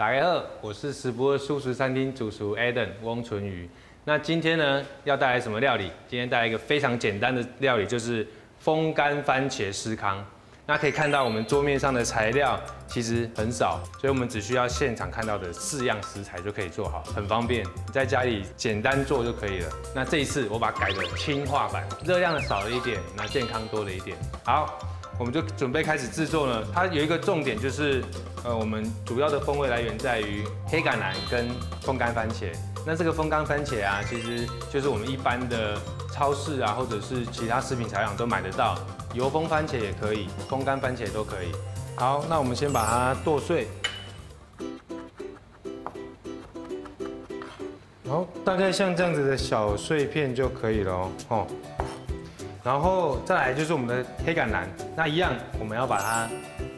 大家好，我是食博素食餐厅主厨 Adam 翁纯宇。那今天呢，要带来什么料理？今天带来一个非常简单的料理，就是风干番茄司康。那可以看到我们桌面上的材料其实很少，所以我们只需要现场看到的四样食材就可以做好，很方便，你在家里简单做就可以了。那这一次我把它改的轻化版，热量少了一点，那健康多了一点。好，我们就准备开始制作了。它有一个重点就是，呃，我们主要的风味来源在于黑橄榄跟风干番茄。那这个风干番茄啊，其实就是我们一般的超市啊，或者是其他食品材料都买得到。油封番茄也可以，风干番茄都可以。好，那我们先把它剁碎。好，大概像这样子的小碎片就可以了哦。然后再来就是我们的黑橄榄，那一样我们要把它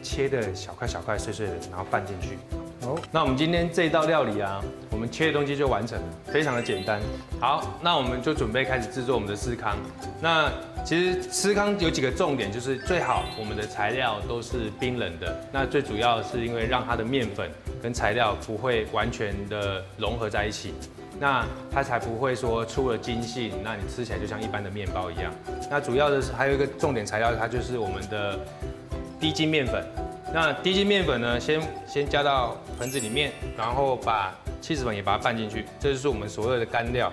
切的小块小块碎碎的，然后拌进去。好，那我们今天这一道料理啊，我们切的东西就完成了，非常的简单。好，那我们就准备开始制作我们的司康。那其实司康有几个重点，就是最好我们的材料都是冰冷的。那最主要是因为让它的面粉跟材料不会完全的融合在一起，那它才不会说出了筋性，那你吃起来就像一般的面包一样。那主要的是还有一个重点材料，它就是我们的低筋面粉。那低筋面粉呢，先先加到盆子里面，然后把气死粉也把它拌进去，这就是我们所有的干料。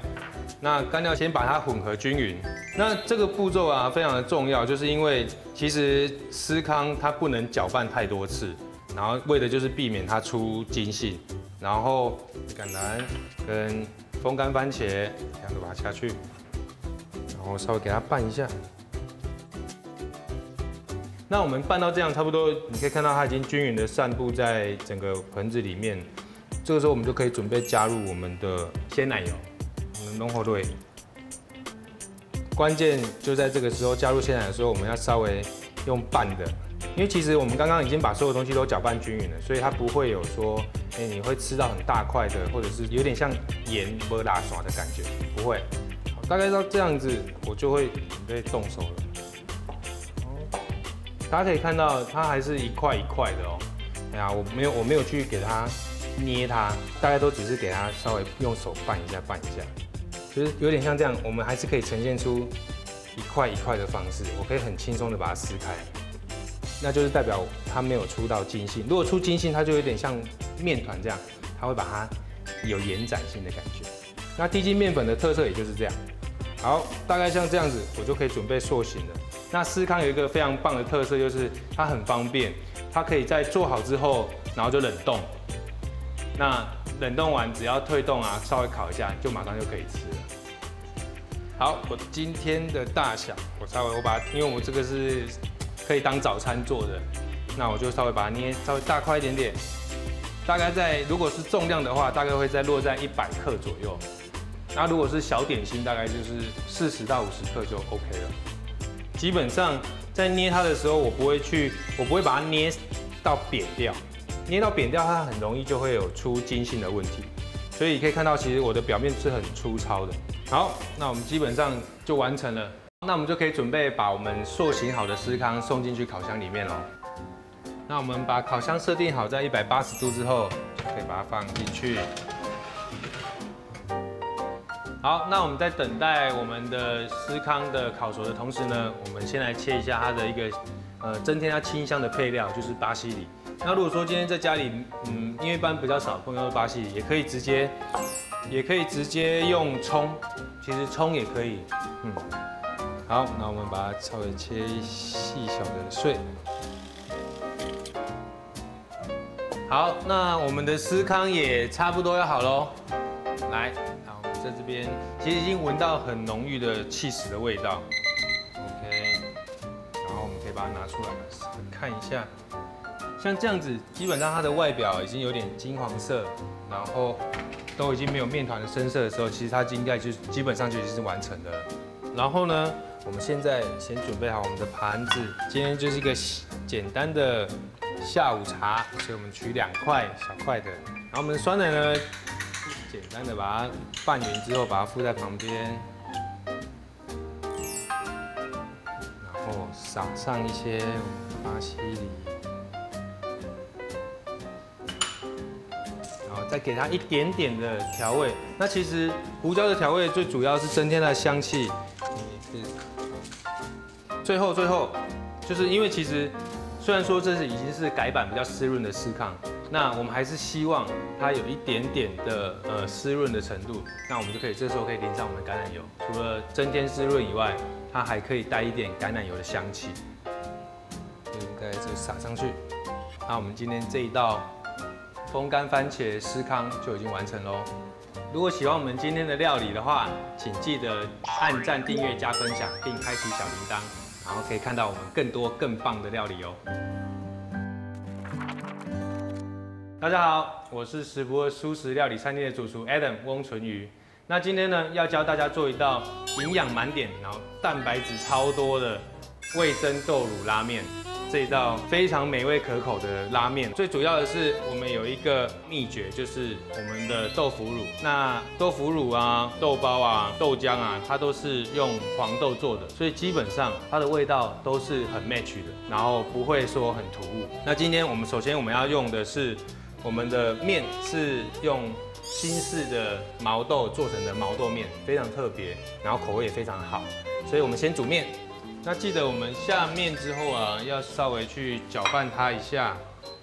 那干料先把它混合均匀。那这个步骤啊非常的重要，就是因为其实司康它不能搅拌太多次，然后为的就是避免它出筋性。然后橄榄跟风干番茄这样子把它下去，然后稍微给它拌一下。那我们拌到这样差不多，你可以看到它已经均匀的散布在整个盆子里面。这个时候我们就可以准备加入我们的鲜奶油，我们浓厚对。关键就在这个时候加入鲜奶的时候，我们要稍微用拌的，因为其实我们刚刚已经把所有东西都搅拌均匀了，所以它不会有说，哎，你会吃到很大块的，或者是有点像盐波拉耍的感觉，不会。大概到这样子，我就会准备动手了。大家可以看到，它还是一块一块的哦。哎呀，我没有，我没有去给它捏它，大概都只是给它稍微用手拌一下，拌一下，就是有点像这样。我们还是可以呈现出一块一块的方式。我可以很轻松的把它撕开，那就是代表它没有出到筋性。如果出筋性，它就有点像面团这样，它会把它有延展性的感觉。那低筋面粉的特色也就是这样。好，大概像这样子，我就可以准备塑形了。那思康有一个非常棒的特色，就是它很方便，它可以在做好之后，然后就冷冻。那冷冻完只要退冻啊，稍微烤一下，就马上就可以吃了。好，我今天的大小，我稍微我把，因为我这个是可以当早餐做的，那我就稍微把它捏稍微大块一点点，大概在如果是重量的话，大概会在落在一百克左右。那如果是小点心，大概就是四十到五十克就 OK 了。基本上在捏它的时候，我不会去，我不会把它捏到扁掉，捏到扁掉它很容易就会有出筋性的问题。所以可以看到，其实我的表面是很粗糙的。好，那我们基本上就完成了。那我们就可以准备把我们塑形好的司康送进去烤箱里面喽。那我们把烤箱设定好在一百八十度之后，就可以把它放进去。好，那我们在等待我们的司康的烤熟的同时呢，我们先来切一下它的一个呃增添它清香的配料，就是巴西里。那如果说今天在家里，嗯，因为一般比较少碰到巴西里，也可以直接，也可以直接用葱，其实葱也可以，嗯。好，那我们把它稍微切细小的碎。好，那我们的司康也差不多要好喽，来。在这边其实已经闻到很浓郁的气死的味道，OK，然后我们可以把它拿出来看一下，像这样子，基本上它的外表已经有点金黄色，然后都已经没有面团的深色的时候，其实它应该就基本上就已经是完成的。然后呢，我们现在先准备好我们的盘子，今天就是一个简单的下午茶，所以我们取两块小块的，然后我们的酸奶呢。简单的把它拌匀之后，把它附在旁边，然后撒上一些巴西里，再给它一点点的调味。那其实胡椒的调味最主要是增添它的香气。最后最后，就是因为其实虽然说这是已经是改版比较湿润的司康，那我们还是希望它有一点点的呃湿润的程度。那我们就可以这时候可以淋上我们的橄榄油，除了增添湿润以外，它还可以带一点橄榄油的香气。应该就撒上去。那我们今天这一道风干番茄司康就已经完成喽。如果喜欢我们今天的料理的话，请记得按赞、订阅、加分享，并开启小铃铛，然后可以看到我们更多更棒的料理哦。大家好，我是食博素食料理餐厅的主厨 Adam 翁纯瑜。那今天呢，要教大家做一道营养满点，然后蛋白质超多的味增豆乳拉面。这一道非常美味可口的拉面，最主要的是我们有一个秘诀，就是我们的豆腐乳。那豆腐乳啊、豆包啊、豆浆啊，它都是用黄豆做的，所以基本上它的味道都是很 match 的，然后不会说很突兀。那今天我们首先我们要用的是我们的面是用新式的毛豆做成的毛豆面，非常特别，然后口味也非常好，所以我们先煮面。那记得我们下面之后啊，要稍微去搅拌它一下，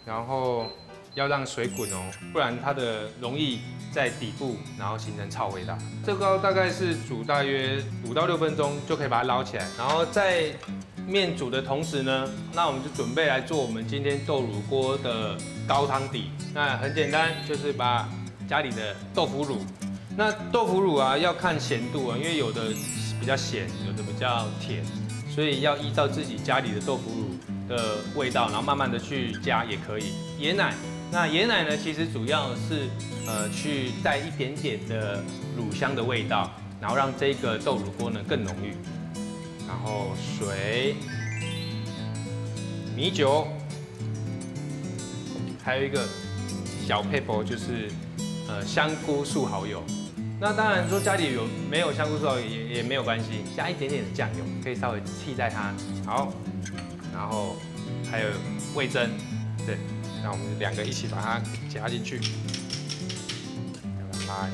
然后要让水滚哦，不然它的容易在底部，然后形成臭味道。这个大概是煮大约五到六分钟就可以把它捞起来。然后在面煮的同时呢，那我们就准备来做我们今天豆乳锅的高汤底。那很简单，就是把家里的豆腐乳，那豆腐乳啊要看咸度啊，因为有的比较咸，有的比较甜。所以要依照自己家里的豆腐乳的味道，然后慢慢的去加也可以。椰奶，那椰奶呢，其实主要是呃去带一点点的乳香的味道，然后让这个豆乳锅呢更浓郁。然后水、米酒，还有一个小配博就是呃香菇素蚝油。那当然说家里有没有香菇素也也没有关系，加一点点的酱油可以稍微替代它。好，然后还有味增，对，那我们两个一起把它加进去，拉。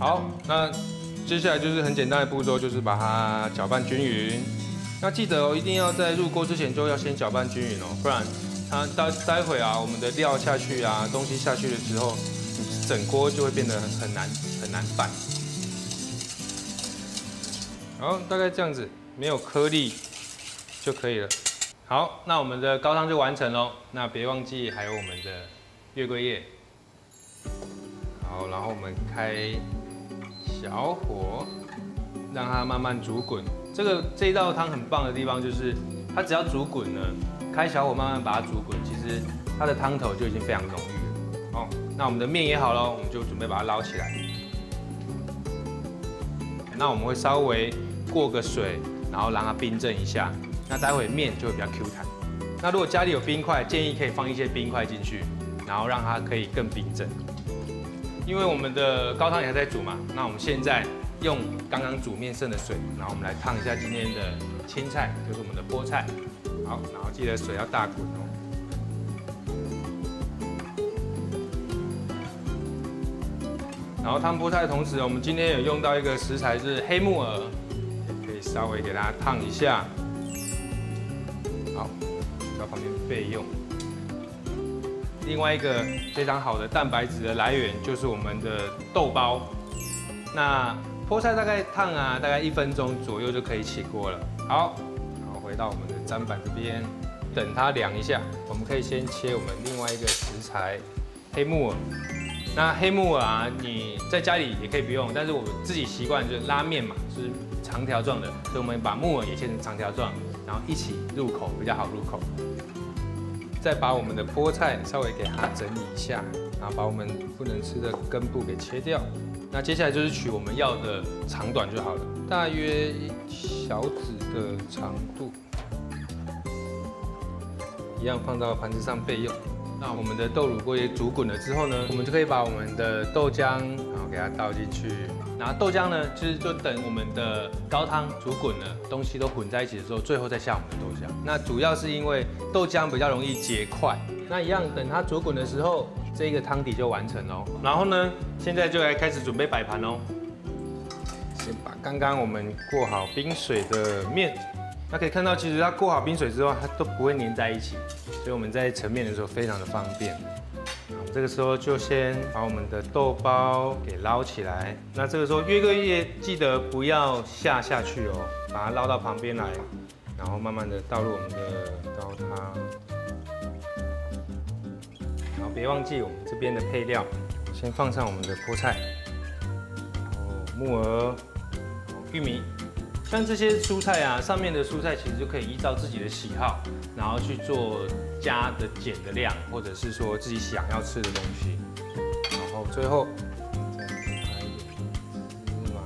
好，那接下来就是很简单的步骤，就是把它搅拌均匀。那记得哦，一定要在入锅之前就要先搅拌均匀哦，不然它待待会啊，我们的料下去啊，东西下去的时候。整锅就会变得很难很难拌。好，大概这样子，没有颗粒就可以了。好，那我们的高汤就完成喽。那别忘记还有我们的月桂叶。好，然后我们开小火，让它慢慢煮滚。这个这一道汤很棒的地方就是，它只要煮滚呢，开小火慢慢把它煮滚，其实它的汤头就已经非常浓。哦，那我们的面也好了，我们就准备把它捞起来。那我们会稍微过个水，然后让它冰镇一下。那待会面就会比较 Q 弹。那如果家里有冰块，建议可以放一些冰块进去，然后让它可以更冰镇。因为我们的高汤也还在煮嘛，那我们现在用刚刚煮面剩的水，然后我们来烫一下今天的青菜，就是我们的菠菜。好，然后记得水要大滚哦。然后烫菠菜的同时，我们今天有用到一个食材是黑木耳，可以稍微给它烫一下。好，到旁边备用。另外一个非常好的蛋白质的来源就是我们的豆包。那菠菜大概烫啊，大概一分钟左右就可以起锅了。好，然后回到我们的砧板这边，等它凉一下，我们可以先切我们另外一个食材黑木耳。那黑木耳啊，你在家里也可以不用，但是我自己习惯就是拉面嘛，就是长条状的，所以我们把木耳也切成长条状，然后一起入口比较好入口。再把我们的菠菜稍微给它整理一下，然后把我们不能吃的根部给切掉。那接下来就是取我们要的长短就好了，大约一小指的长度，一样放到盘子上备用。那我们的豆乳锅也煮滚了之后呢，我们就可以把我们的豆浆，然后给它倒进去。然后豆浆呢，其实就等我们的高汤煮滚了，东西都混在一起的时候，最后再下我们的豆浆。那主要是因为豆浆比较容易结块。那一样等它煮滚的时候，这个汤底就完成喽。然后呢，现在就来开始准备摆盘喽。先把刚刚我们过好冰水的面，那可以看到，其实它过好冰水之后，它都不会粘在一起，所以我们在盛面的时候非常的方便。这个时候就先把我们的豆包给捞起来。那这个时候约个月记得不要下下去哦，把它捞到旁边来，然后慢慢的倒入我们的高汤。然后别忘记我们这边的配料，先放上我们的菠菜，然后木耳、玉米。像这些蔬菜啊，上面的蔬菜其实就可以依照自己的喜好，然后去做加的减的量，或者是说自己想要吃的东西。然后最后再加一点芝麻。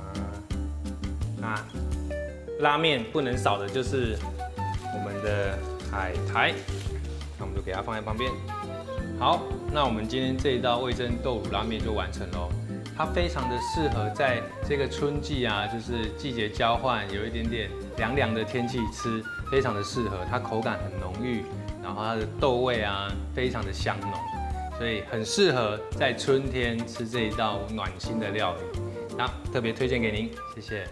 那拉面不能少的就是我们的海苔，那我们就给它放在旁边。好，那我们今天这一道味噌豆乳拉面就完成喽。它非常的适合在这个春季啊，就是季节交换，有一点点凉凉的天气吃，非常的适合。它口感很浓郁，然后它的豆味啊，非常的香浓，所以很适合在春天吃这一道暖心的料理。那特别推荐给您，谢谢。